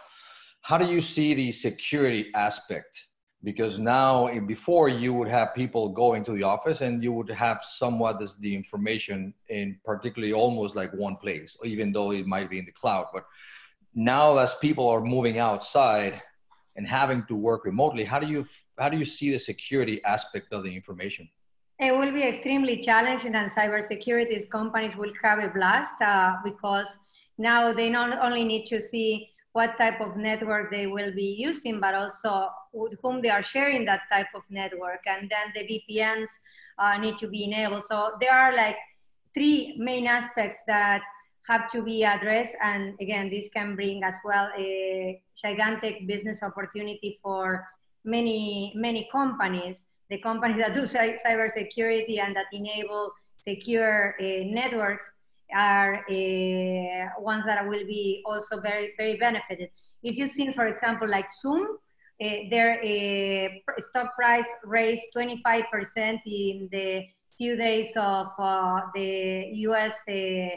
S6: how do you see the security aspect because now before you would have people going to the office and you would have somewhat as the information in particularly almost like one place even though it might be in the cloud but now as people are moving outside and having to work remotely how do you how do you see the security aspect of the information
S2: it will be extremely challenging and cybersecurity companies will have a blast uh, because now they not only need to see what type of network they will be using, but also with whom they are sharing that type of network. And then the VPNs uh, need to be enabled. So there are like three main aspects that have to be addressed. And again, this can bring as well a gigantic business opportunity for many, many companies. The companies that do cybersecurity and that enable secure uh, networks are uh, ones that will be also very, very benefited. If you've seen, for example, like Zoom, uh, their uh, stock price raised 25% in the few days of uh, the US uh,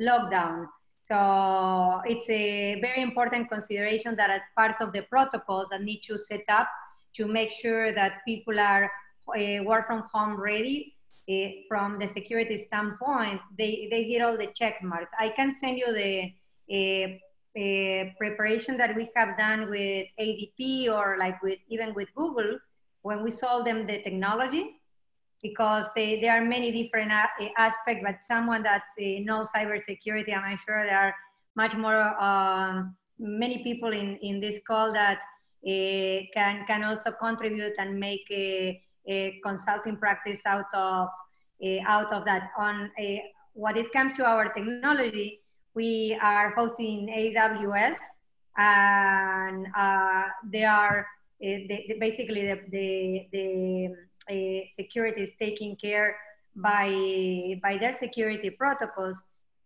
S2: lockdown. So it's a very important consideration that as part of the protocols that need to set up to make sure that people are uh, work from home ready uh, from the security standpoint, they, they hit all the check marks. I can send you the uh, preparation that we have done with ADP or like with even with Google when we sold them the technology because they, there are many different aspects, but someone that uh, knows cybersecurity, I'm sure there are much more, um, many people in, in this call that uh, can, can also contribute and make a, a consulting practice out of, uh, out of that. On what it comes to our technology, we are hosting AWS and uh, there are uh, the, basically the, the, the uh, security is taken care by, by their security protocols.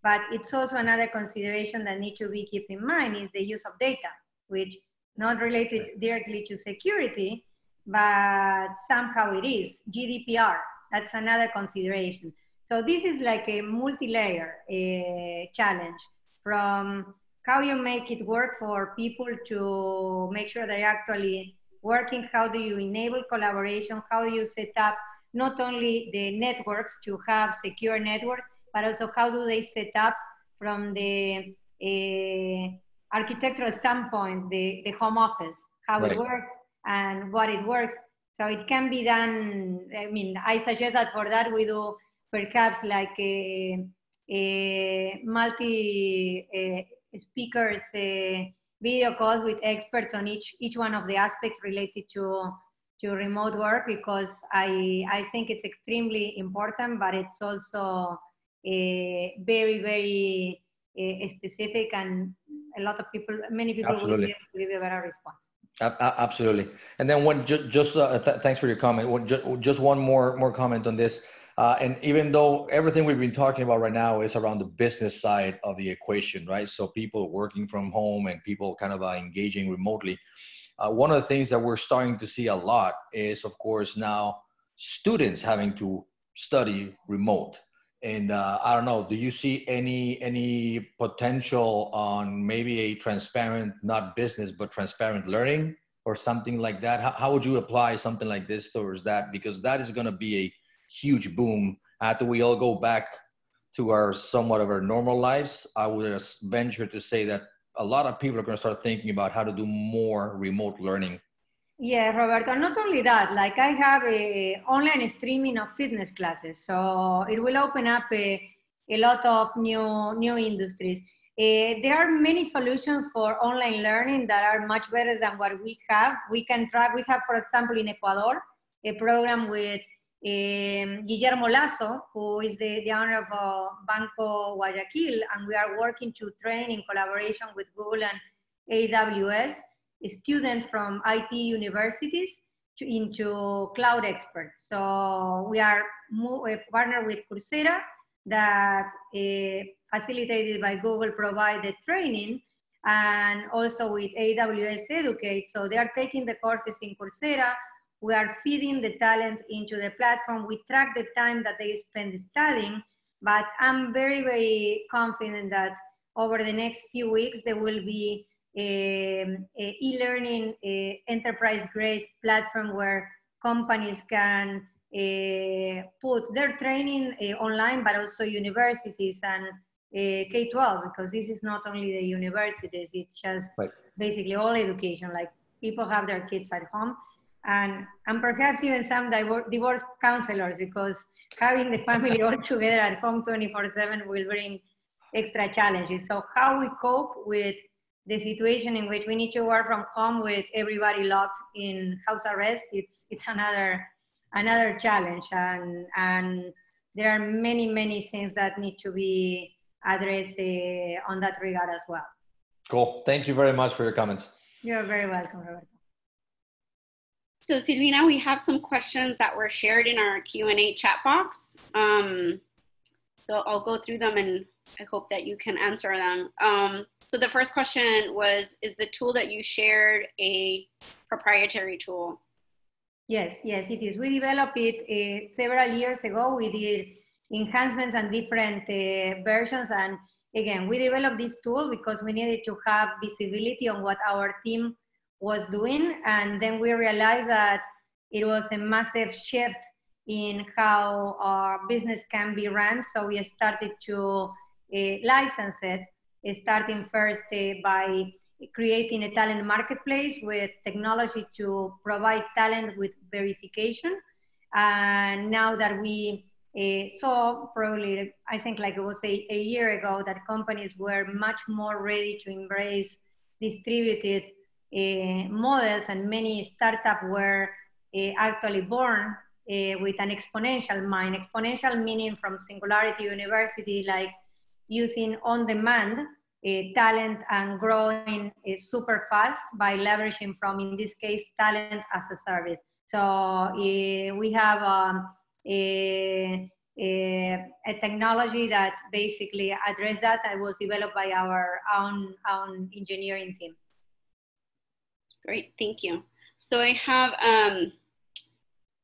S2: But it's also another consideration that need to be kept in mind is the use of data, which not related directly to security, but somehow it is. GDPR, that's another consideration. So this is like a multi-layer uh, challenge from how you make it work for people to make sure they actually working, how do you enable collaboration, how do you set up not only the networks to have secure network, but also how do they set up from the uh, architectural standpoint, the, the home office, how right. it works and what it works. So it can be done, I mean, I suggest that for that we do perhaps like a, a multi uh, speakers uh, video calls with experts on each each one of the aspects related to to remote work because I I think it's extremely important, but it's also a very very uh, specific and a lot of people, many people Absolutely. will be able to give a better response.
S6: Absolutely. And then one, just, just uh, th thanks for your comment. Just, just one more more comment on this. Uh, and even though everything we've been talking about right now is around the business side of the equation, right? So people working from home and people kind of uh, engaging remotely. Uh, one of the things that we're starting to see a lot is, of course, now students having to study remote. And uh, I don't know, do you see any any potential on maybe a transparent, not business, but transparent learning or something like that? How, how would you apply something like this towards that? Because that is going to be a huge boom after we all go back to our somewhat of our normal lives. I would venture to say that a lot of people are going to start thinking about how to do more remote learning.
S2: Yeah, Roberto. Not only that, like I have a online streaming of fitness classes, so it will open up a, a lot of new new industries. Uh, there are many solutions for online learning that are much better than what we have. We can track. We have, for example, in Ecuador, a program with um, Guillermo Lasso, who is the, the owner of uh, Banco Guayaquil, and we are working to train in collaboration with Google and AWS students from IT universities to, into cloud experts. So we are partner with Coursera that uh, facilitated by Google provided training and also with AWS Educate. So they are taking the courses in Coursera we are feeding the talent into the platform. We track the time that they spend studying, but I'm very, very confident that over the next few weeks, there will be a, a e-learning enterprise grade platform where companies can uh, put their training uh, online, but also universities and uh, K-12, because this is not only the universities, it's just right. basically all education. Like people have their kids at home and, and perhaps even some divorce, divorce counselors because having the family all together at home 24 7 will bring extra challenges. So how we cope with the situation in which we need to work from home with everybody locked in house arrest, it's, it's another, another challenge. And, and there are many, many things that need to be addressed uh, on that regard as well.
S6: Cool. Thank you very much for your comments.
S2: You're very welcome, Roberto.
S3: So Silvina, we have some questions that were shared in our Q&A chat box. Um, so I'll go through them and I hope that you can answer them. Um, so the first question was, is the tool that you shared a proprietary tool?
S2: Yes, yes, it is. We developed it uh, several years ago. We did enhancements and different uh, versions. And again, we developed this tool because we needed to have visibility on what our team was doing. And then we realized that it was a massive shift in how our business can be run. So we started to uh, license it, starting first uh, by creating a talent marketplace with technology to provide talent with verification. And now that we uh, saw probably, I think like it was a, a year ago, that companies were much more ready to embrace distributed models and many startups were uh, actually born uh, with an exponential mind. Exponential meaning from Singularity University, like using on demand uh, talent and growing uh, super fast by leveraging from, in this case, talent as a service. So uh, we have um, a, a, a, technology that basically address that and was developed by our own, own engineering team.
S3: Great, thank you. So I have, um,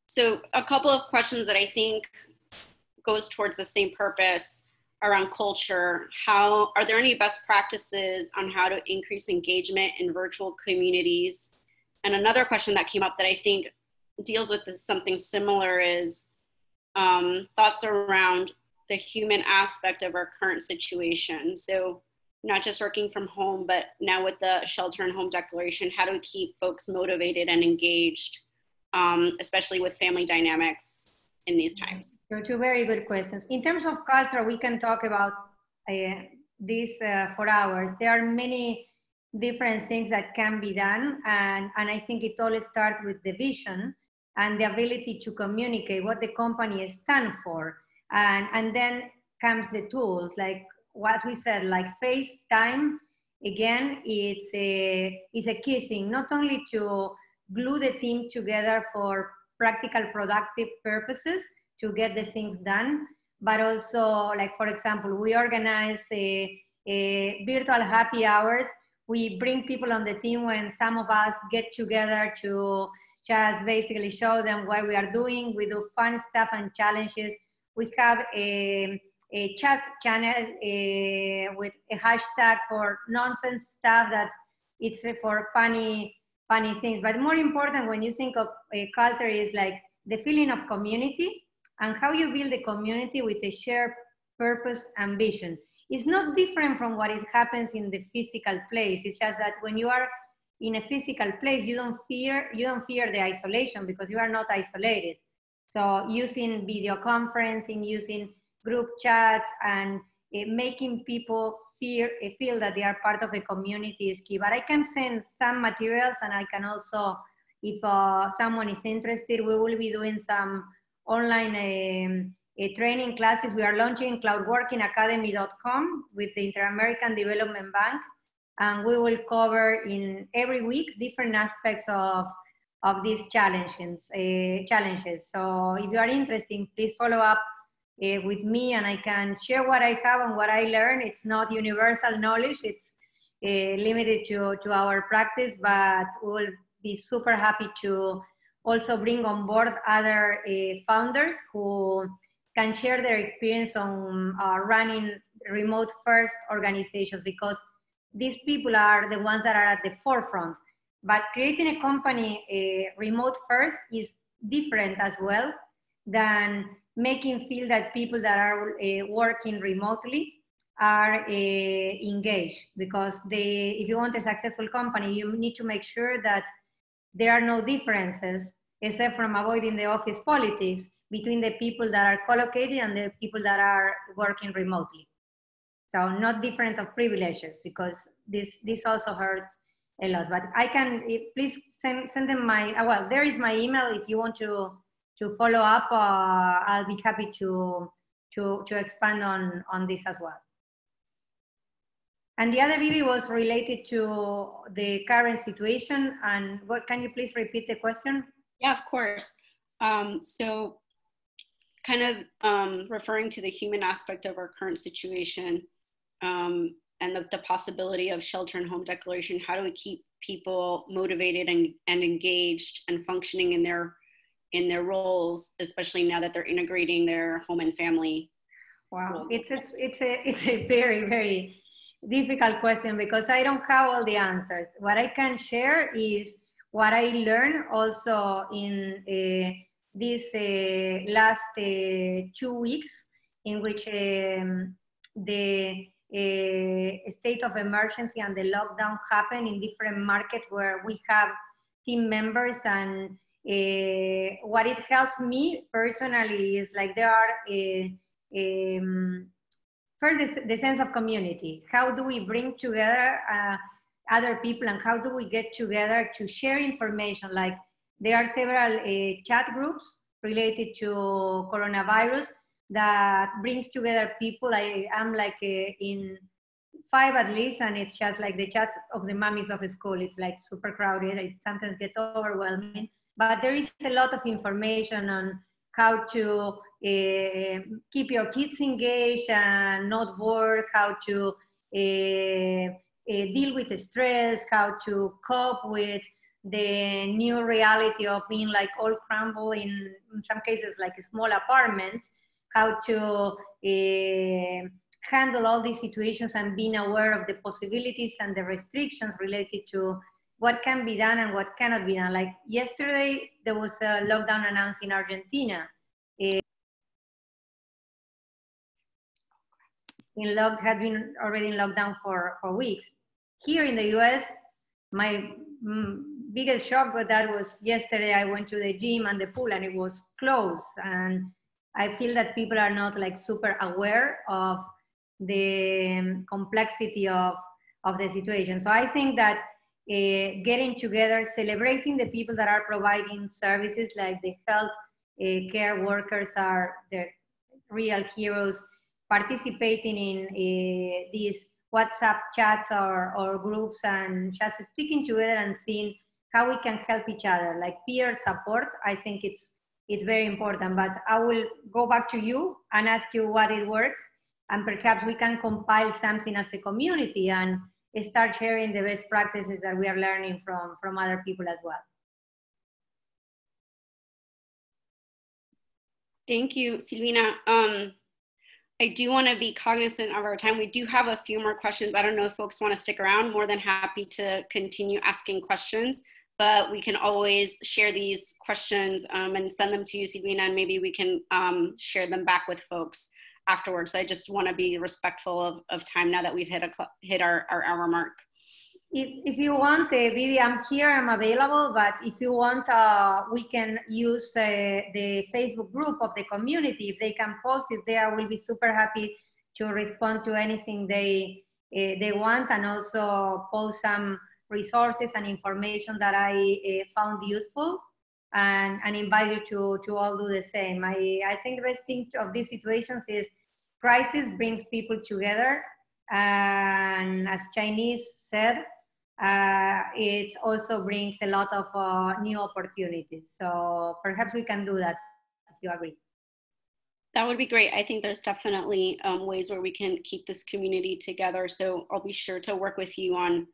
S3: so a couple of questions that I think goes towards the same purpose around culture. How, are there any best practices on how to increase engagement in virtual communities? And another question that came up that I think deals with this, something similar is um, thoughts around the human aspect of our current situation. So not just working from home, but now with the shelter and home declaration, how to keep folks motivated and engaged, um, especially with family dynamics in these times?
S2: So two very good questions. In terms of culture, we can talk about uh, this uh, for hours. There are many different things that can be done, and, and I think it all starts with the vision and the ability to communicate what the company stands for. And, and then comes the tools like what we said, like FaceTime, again, it's a, it's a kissing, not only to glue the team together for practical, productive purposes to get the things done, but also, like, for example, we organize a, a virtual happy hours. We bring people on the team when some of us get together to just basically show them what we are doing. We do fun stuff and challenges. We have a a chat channel uh, with a hashtag for nonsense stuff that it's for funny funny things. But more important when you think of a culture is like the feeling of community and how you build a community with a shared purpose and vision it's not different from what it happens in the physical place. It's just that when you are in a physical place you don't fear you don't fear the isolation because you are not isolated. So using video conferencing using group chats and uh, making people feel, uh, feel that they are part of a community is key. But I can send some materials and I can also, if uh, someone is interested, we will be doing some online uh, training classes. We are launching cloudworkingacademy.com with the Inter-American Development Bank. And we will cover in every week different aspects of of these challenges. Challenges. So if you are interested, please follow up uh, with me and I can share what I have and what I learn. It's not universal knowledge, it's uh, limited to, to our practice, but we'll be super happy to also bring on board other uh, founders who can share their experience on uh, running remote first organizations because these people are the ones that are at the forefront. But creating a company uh, remote first is different as well than making feel that people that are uh, working remotely are uh, engaged because they if you want a successful company you need to make sure that there are no differences except from avoiding the office politics between the people that are collocated and the people that are working remotely So not different of privileges because this this also hurts a lot. But I can please send send them my uh, well. There is my email if you want to to follow up. Uh, I'll be happy to to to expand on on this as well. And the other Vivi was related to the current situation. And what can you please repeat the question?
S3: Yeah, of course. Um, so, kind of um, referring to the human aspect of our current situation um, and the, the, possibility of shelter and home declaration, how do we keep people motivated and, and engaged and functioning in their in their roles, especially now that they're integrating their home and family?
S2: Wow, it's a, it's a it's a very very difficult question because I don't have all the answers. What I can share is what I learned also in uh, these uh, last uh, two weeks, in which um, the uh, state of emergency and the lockdown happened in different markets where we have team members and uh, what it helps me personally is like there are uh, um, first the, the, sense of community. How do we bring together uh, other people and how do we get together to share information? Like there are several uh, chat groups related to coronavirus that brings together people. I am like uh, in five at least and it's just like the chat of the mummies of school. It's like super crowded. It sometimes gets overwhelming but there is a lot of information on how to uh, keep your kids engaged and not bored, how to uh, uh, deal with the stress, how to cope with the new reality of being like all crumbled in, in some cases like small apartments, how to handle all these situations and being aware of the possibilities and the restrictions related to what can be done and what cannot be done. Like yesterday, there was a lockdown announced in Argentina. in lock had been already in lockdown for, for weeks. Here in the US, my mm, biggest shock with that was yesterday I went to the gym and the pool and it was closed. And I feel that people are not like super aware of the um, complexity of, of the situation. So I think that uh, getting together, celebrating the people that are providing services like the health uh, care workers are the real heroes participating in uh, these WhatsApp chats or, or groups and just sticking together and seeing how we can help each other, like peer support. I think it's it's very important. But I will go back to you and ask you what it works, and perhaps we can compile something as a community and start sharing the best practices that we are learning from from other people as well.
S3: Thank you, Silvina. Um, I do want to be cognizant of our time. We do have a few more questions. I don't know if folks want to stick around. More than happy to continue asking questions, but we can always share these questions um, and send them to you, Silvina, and maybe we can um, share them back with folks afterwards. So I just want to be respectful of, of time now that we've hit, a, hit our, our hour mark
S2: if, if you want, uh, Vivi, I'm here, I'm available, but if you want, uh, we can use uh, the Facebook group of the community. If they can post it there, we'll be super happy to respond to anything they, uh, they want and also post some resources and information that I uh, found useful and, and invite you to, to all do the same. I, I think the best thing of these situations is crisis brings people together and as Chinese said, uh, it also brings a lot of uh, new opportunities. So perhaps we can do that if you agree.
S3: That would be great. I think there's definitely um, ways where we can keep this community together. So I'll be sure to work with you on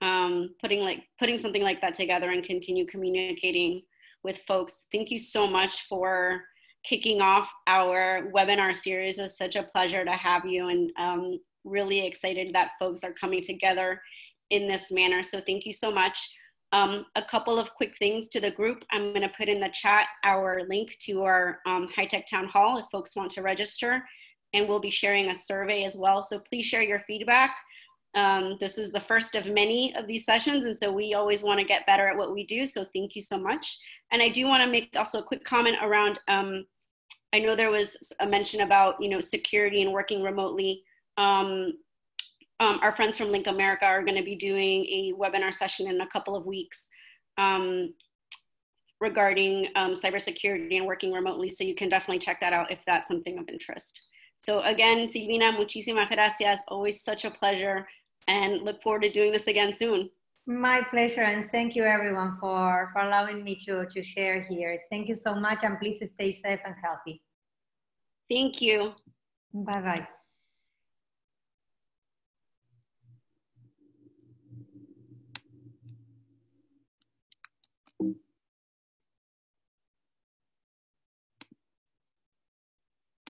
S3: um, putting like putting something like that together and continue communicating with folks. Thank you so much for kicking off our webinar series. It was such a pleasure to have you and um, really excited that folks are coming together in this manner. So thank you so much. Um, a couple of quick things to the group. I'm going to put in the chat our link to our um, HITEC town hall if folks want to register. And we'll be sharing a survey as well. So please share your feedback. Um, this is the first of many of these sessions. And so we always want to get better at what we do. So thank you so much. And I do want to make also a quick comment around, um, I know there was a mention about, you know, security and working remotely um, um, our friends from Link America are going to be doing a webinar session in a couple of weeks um, regarding um, cybersecurity and working remotely. So you can definitely check that out if that's something of interest. So again, Silvina, muchísimas gracias. Always such a pleasure and look forward to doing this again soon.
S2: My pleasure, and thank you everyone for, for allowing me to, to share here. Thank you so much, and please stay safe and healthy.
S3: Thank you.
S2: Bye-bye.